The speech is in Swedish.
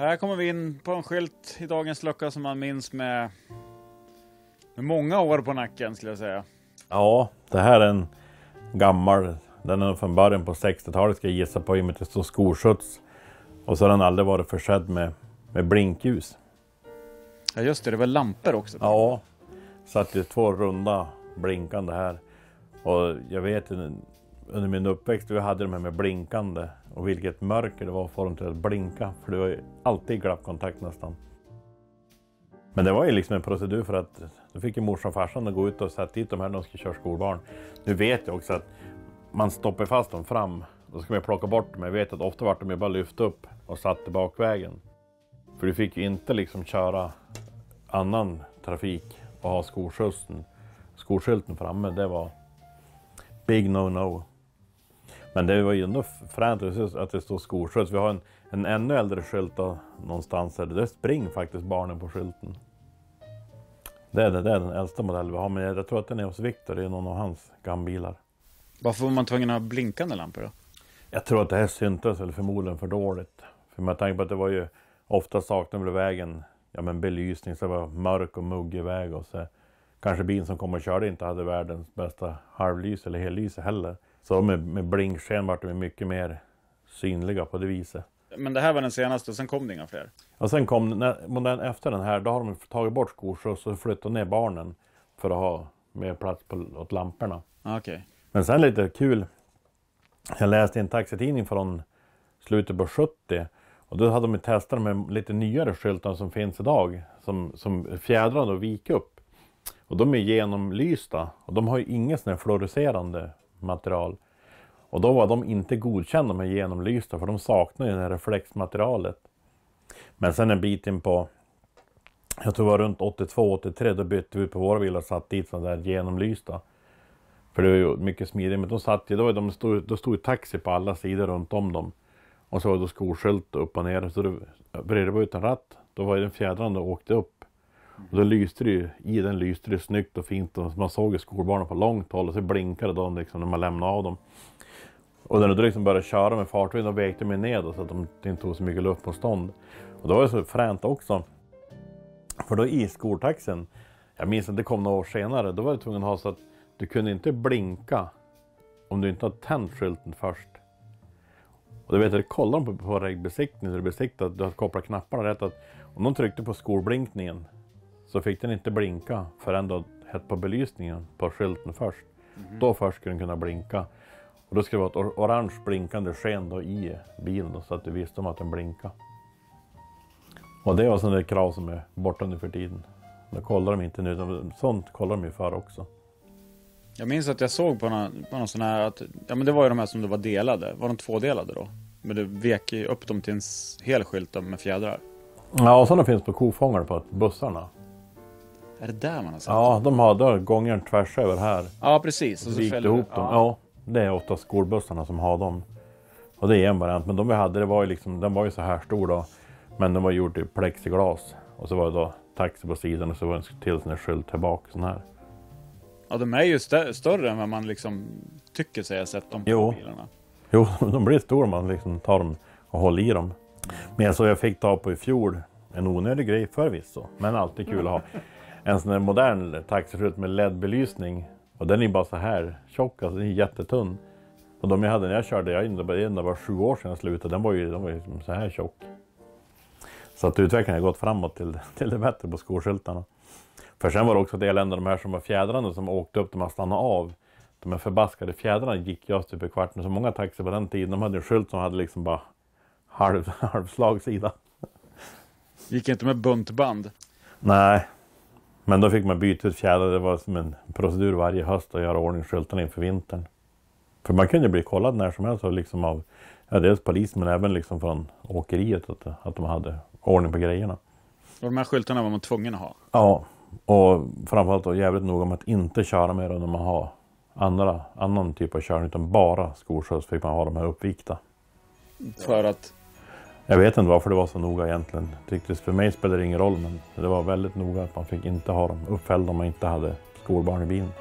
Här kommer vi in på en skylt i dagens lucka som man minns med, med många år på nacken skulle jag säga. Ja, det här är en gammal, den är från början på 60-talet ska jag gissa på i och med att det står skolskjuts. Och så har den aldrig varit försedd med, med blinkljus. Ja just det, det var lampor också. Ja, satt ju två runda blinkande här. Och jag vet under min uppväxt, vi hade de här med blinkande. Och vilket mörker det var att få dem till att blinka. För det var ju alltid glappkontakt nästan. Men det var ju liksom en procedur för att då fick ju morsan och farsan att gå ut och sätta dit de här när de skulle köra skolbarn. Nu vet jag också att man stoppar fast dem fram. Då ska man plocka bort dem. Jag vet att ofta vart de ju bara lyft upp och satt bakvägen. För du fick ju inte liksom köra annan trafik och ha skolskjutsen, skolskylten framme. Det var big no-no. Men det var ju ändå fränt att det står skolskjuts. Vi har en, en ännu äldre skylt då, någonstans där det springer faktiskt barnen på skylten. Det är, det, det är den äldsta modellen vi har, men jag tror att den är hos Viktor i någon av hans gambilar. Varför var man tvungen att ha blinkande lampor då? Jag tror att det här syntes eller förmodligen för dåligt. För man tänker på att det var ju ofta saknade vägen ja, men belysning, så det var mörk och muggig väg och så kanske bilen som kom och körde inte hade världens bästa halvlyse eller hellyse heller. Så med, med blinksken vart de mycket mer synliga på det viset. Men det här var den senaste och sen kom det inga fler? Och sen kom modellen efter den här, då har de tagit bort skolskjuts och flyttat ner barnen för att ha mer plats på, åt lamporna. Okay. Men sen lite kul, jag läste en taxitidning från slutet på 70 och då hade de testat med lite nyare skyltar som finns idag som, som fjädrar och vik upp. Och de är genomlysta och de har ju inget sån här fluorescerande material. Och då var de inte godkända med genomlysta för de saknar ju det här reflexmaterialet. Men sen en bit in på, jag tror det var runt 82-83, då bytte vi på våra bilar och satte dit sådana där genomlysta. För det var ju mycket smidigare, men de satt ju, då, de stod, då stod taxi på alla sidor runt om dem. Och så var det skolskylt upp och ner. Så det, det var utan ratt, då var ju den fjädrande och åkte upp. Och då lyste det ju, i den lyste det snyggt och fint och man såg ju skolbarnen på långt håll och så blinkade de liksom när man lämnade av dem. Och när du liksom började köra med fartvind och vekte mig ner så att de inte tog så mycket luftmotstånd. Och då var det så fränt också. För då i skoltaxen, jag minns att det kom några år senare, då var du tvungen att ha så att du kunde inte blinka om du inte hade tänt skylten först. Och du vet, det kollar de på, på regbesiktningen, så du besiktade att du har kopplat knapparna rätt. Att om de tryckte på skolblinkningen så fick den inte blinka förrän du hade på belysningen på skylten först. Mm. Då först skulle den kunna blinka. Och då skulle det vara ett orange blinkande sken då i bilen då, så att du visste om att den blinkade. Och det var sådana krav som är borta nu för tiden. Det kollar de inte nu, sånt kollar de ju för också. Jag minns att jag såg på någon, på någon sån här att, ja men det var ju de här som det var delade. Var de tvådelade då? Men du vek upp dem till en hel skylt med fjädrar. Ja, och sådana finns på kofångare på bussarna. Är det där man har sett Ja, de har då gången tvärs över här. Ja, precis. Och så Vikt ihop dem. Ja. det är ofta skolbussarna som har dem. Och det är en variant, men de vi hade, det var ju liksom, den var ju så här stor då. Men den var gjord i plexiglas. Och så var det då taxi på sidan och så var det en till sån här skylt bak, sån här. Ja, de är ju st större än vad man liksom tycker sig ha sett dem på jo. bilarna. Jo, de blir stora om man liksom tar dem och håller i dem. Men jag, så jag fick ta på i fjol, en onödig grej förvisso, men alltid kul att ha. En sån här modern taxiskylt med LED-belysning. Och den är bara så här tjock, alltså den är jättetunn. Och de jag hade när jag körde, jag det var sju år sedan jag slutade, den var ju, den var ju så här tjock. Så att utvecklingen har gått framåt till, till det bättre på skolskyltarna. För sen var det också ett elände, de här som var fjädrande som åkte upp, de här stannade av. De här förbaskade fjädrarna gick jag typ i kvarten. Så många taxi på den tiden, de hade en skylt som hade liksom bara halv, halv slagsida. Gick inte med buntband? Nej, men då fick man byta ut fjädrar. Det var som en procedur varje höst att göra ordning skyltarna inför vintern. För man kunde bli kollad när som helst liksom av ja, dels polisen men även liksom från åkeriet att, att de hade ordning på grejerna. Och de här skyltarna var man tvungen att ha? Ja, och framförallt då jävligt noga med att inte köra med dem när man har andra, annan typ av körning utan bara skolskjuts fick man ha de här uppvikta. För att? Jag vet inte varför det var så noga egentligen. Riktigt för mig spelar det ingen roll, men det var väldigt noga att man fick inte ha dem uppfällda om man inte hade skolbarn i bilen.